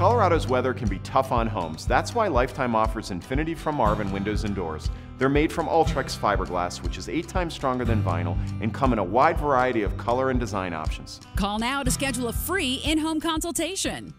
Colorado's weather can be tough on homes. That's why Lifetime offers Infinity from Marvin windows and doors. They're made from Ultrex fiberglass, which is eight times stronger than vinyl, and come in a wide variety of color and design options. Call now to schedule a free in home consultation.